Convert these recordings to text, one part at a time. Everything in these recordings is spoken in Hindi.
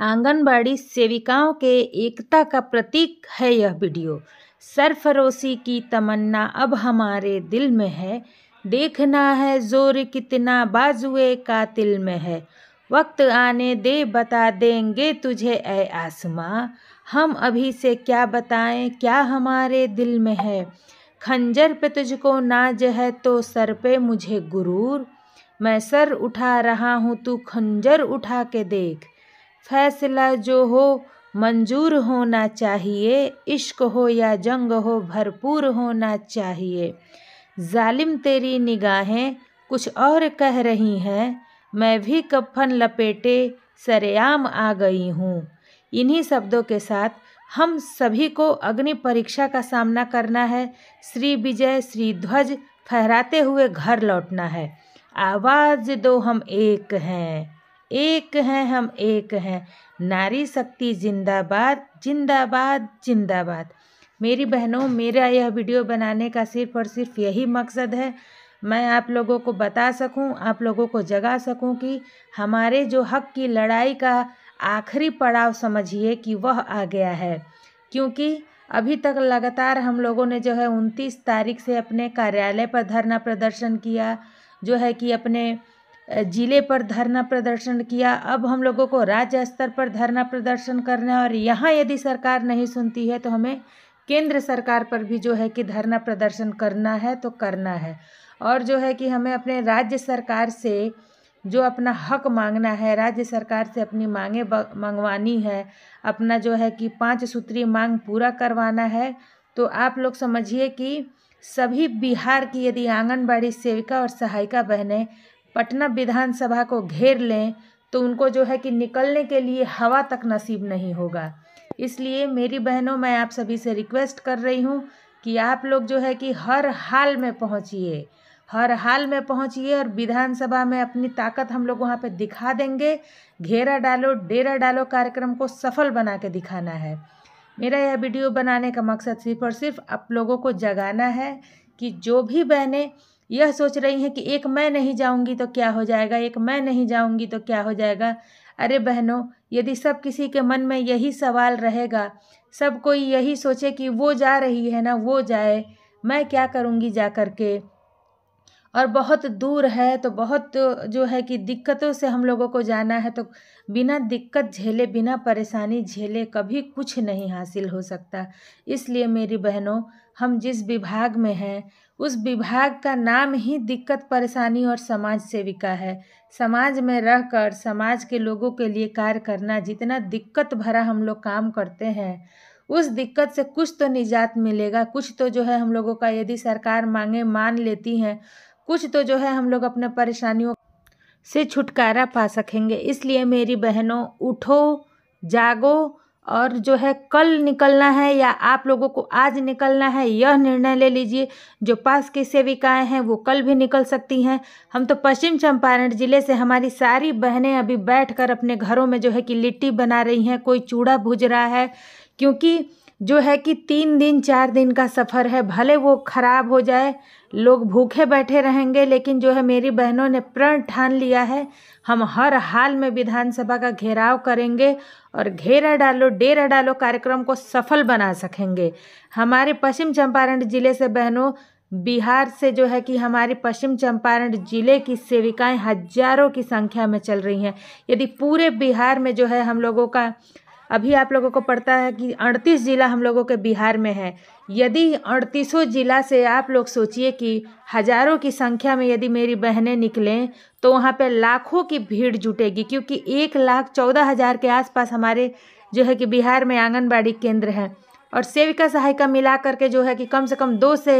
आंगनबाड़ी सेविकाओं के एकता का प्रतीक है यह वीडियो। सरफरोशी की तमन्ना अब हमारे दिल में है। देखना है ज़ोर कितना बाजुए का कातिल में है। वक्त आने दे, बता देंगे तुझे ए आसमां। हम अभी से क्या बताएँ, क्या हमारे दिल में है? खंजर पे तुझको नाज है तो सर पे मुझे गुरूर। मैं सर उठा रहा हूँ, तू खंजर उठा के देख। फैसला जो हो, मंजूर होना चाहिए। इश्क हो या जंग हो, भरपूर होना चाहिए। जालिम तेरी निगाहें कुछ और कह रही हैं। मैं भी कफन लपेटे, सरेआम आ गई हूँ। इन्हीं शब्दों के साथ हम सभी को अग्नि परीक्षा का सामना करना है। श्री विजय, श्री ध्वज फहराते हुए घर लौटना है। आवाज़ दो हम एक हैं। एक हैं, हम एक हैं। नारी शक्ति जिंदाबाद जिंदाबाद जिंदाबाद। मेरी बहनों, मेरा यह वीडियो बनाने का सिर्फ़ और सिर्फ़ यही मकसद है। मैं आप लोगों को बता सकूँ, आप लोगों को जगा सकूँ कि हमारे जो हक की लड़ाई का आखिरी पड़ाव समझिए कि वह आ गया है। क्योंकि अभी तक लगातार हम लोगों ने जो है उनतीस तारीख से अपने कार्यालय पर धरना प्रदर्शन किया, जो है कि अपने ज़िले पर धरना प्रदर्शन किया। अब हम लोगों को राज्य स्तर पर धरना प्रदर्शन करना है और यहाँ यदि सरकार नहीं सुनती है तो हमें केंद्र सरकार पर भी जो है कि धरना प्रदर्शन करना है तो करना है। और जो है कि हमें अपने राज्य सरकार से जो अपना हक मांगना है, राज्य सरकार से अपनी मांगे मंगवानी है, अपना जो है कि पाँच सूत्री मांग पूरा करवाना है तो आप लोग समझिए कि सभी बिहार की यदि आंगनबाड़ी सेविका और सहायिका बहनें पटना विधानसभा को घेर लें तो उनको जो है कि निकलने के लिए हवा तक नसीब नहीं होगा। इसलिए मेरी बहनों, मैं आप सभी से रिक्वेस्ट कर रही हूँ कि आप लोग जो है कि हर हाल में पहुँचिए। हर हाल में पहुँचिए और विधानसभा में अपनी ताकत हम लोग वहाँ पे दिखा देंगे। घेरा डालो, डेरा डालो कार्यक्रम को सफल बना के दिखाना है। मेरा यह वीडियो बनाने का मकसद सिर्फ़ और सिर्फ़ आप लोगों को जगाना है कि जो भी बहनें यह सोच रही हैं कि एक मैं नहीं जाऊँगी तो क्या हो जाएगा, एक मैं नहीं जाऊँगी तो क्या हो जाएगा। अरे बहनों, यदि सब किसी के मन में यही सवाल रहेगा, सब कोई यही सोचे कि वो जा रही है ना, वो जाए, मैं क्या करूँगी जा कर के और बहुत दूर है तो बहुत जो है कि दिक्कतों से हम लोगों को जाना है तो बिना दिक्कत झेले, बिना परेशानी झेले कभी कुछ नहीं हासिल हो सकता। इसलिए मेरी बहनों, हम जिस विभाग में हैं, उस विभाग का नाम ही दिक्कत, परेशानी और समाज सेविका है। समाज में रहकर, समाज के लोगों के लिए कार्य करना, जितना दिक्कत भरा हम लोग काम करते हैं, उस दिक्कत से कुछ तो निजात मिलेगा। कुछ तो जो है हम लोगों का यदि सरकार मांगे, मान लेती हैं कुछ तो जो है हम लोग अपने परेशानियों से छुटकारा पा सकेंगे। इसलिए मेरी बहनों, उठो, जागो और जो है कल निकलना है या आप लोगों को आज निकलना है, यह निर्णय ले लीजिए। जो पास की सेविकाएँ हैं, वो कल भी निकल सकती हैं। हम तो पश्चिम चंपारण ज़िले से हमारी सारी बहनें अभी बैठकर अपने घरों में जो है कि लिट्टी बना रही हैं, कोई चूड़ा भूज रहा है, क्योंकि जो है कि तीन दिन, चार दिन का सफ़र है। भले वो ख़राब हो जाए, लोग भूखे बैठे रहेंगे, लेकिन जो है मेरी बहनों ने प्रण ठान लिया है। हम हर हाल में विधानसभा का घेराव करेंगे और घेरा डालो, डेरा डालो कार्यक्रम को सफल बना सकेंगे। हमारे पश्चिम चंपारण ज़िले से बहनों, बिहार से जो है कि हमारे पश्चिम चंपारण ज़िले की सेविकाएँ हज़ारों की संख्या में चल रही हैं। यदि पूरे बिहार में जो है हम लोगों का अभी आप लोगों को पड़ता है कि अड़तीस ज़िला हम लोगों के बिहार में है। यदि अड़तीसों ज़िला से आप लोग सोचिए कि हज़ारों की संख्या में यदि मेरी बहनें निकलें तो वहाँ पे लाखों की भीड़ जुटेगी, क्योंकि एक लाख चौदह हज़ार के आसपास हमारे जो है कि बिहार में आंगनबाड़ी केंद्र हैं। और सेविका सहायिका मिला करके जो है कि कम से कम दो से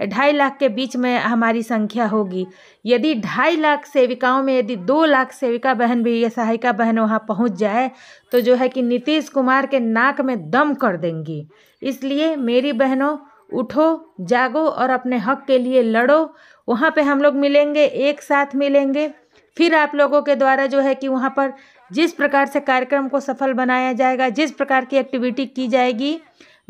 ढाई लाख के बीच में हमारी संख्या होगी। यदि ढाई लाख सेविकाओं में यदि दो लाख सेविका बहन भी या सहायिका बहन वहाँ पहुँच जाए तो जो है कि नीतीश कुमार के नाक में दम कर देंगी। इसलिए मेरी बहनों, उठो, जागो और अपने हक के लिए लड़ो। वहाँ पे हम लोग मिलेंगे, एक साथ मिलेंगे। फिर आप लोगों के द्वारा जो है कि वहाँ पर जिस प्रकार से कार्यक्रम को सफल बनाया जाएगा, जिस प्रकार की एक्टिविटी की जाएगी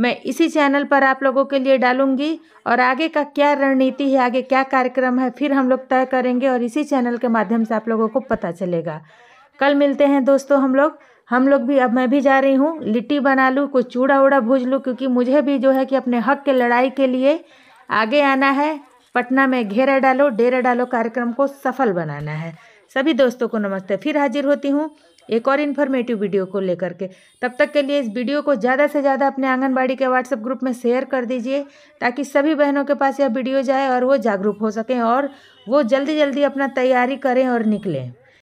मैं इसी चैनल पर आप लोगों के लिए डालूँगी। और आगे का क्या रणनीति है, आगे क्या कार्यक्रम है, फिर हम लोग तय करेंगे और इसी चैनल के माध्यम से आप लोगों को पता चलेगा। कल मिलते हैं दोस्तों हम लोग। हम लोग भी, अब मैं भी जा रही हूँ। लिट्टी बना लूँ, कुछ चूड़ा उड़ा भूज लूँ, क्योंकि मुझे भी जो है कि अपने हक के लड़ाई के लिए आगे आना है। पटना में घेरा डालो, डेरा डालो, कार्यक्रम को सफल बनाना है। सभी दोस्तों को नमस्ते। फिर हाजिर होती हूँ। एक और इन्फॉर्मेटिव वीडियो को लेकर के। तब तक के लिए इस वीडियो को ज़्यादा से ज़्यादा अपने आंगनबाड़ी के व्हाट्सएप ग्रुप में शेयर कर दीजिए, ताकि सभी बहनों के पास यह वीडियो जाए और वो जागरूक हो सकें और वो जल्दी जल्दी अपना तैयारी करें और निकलें।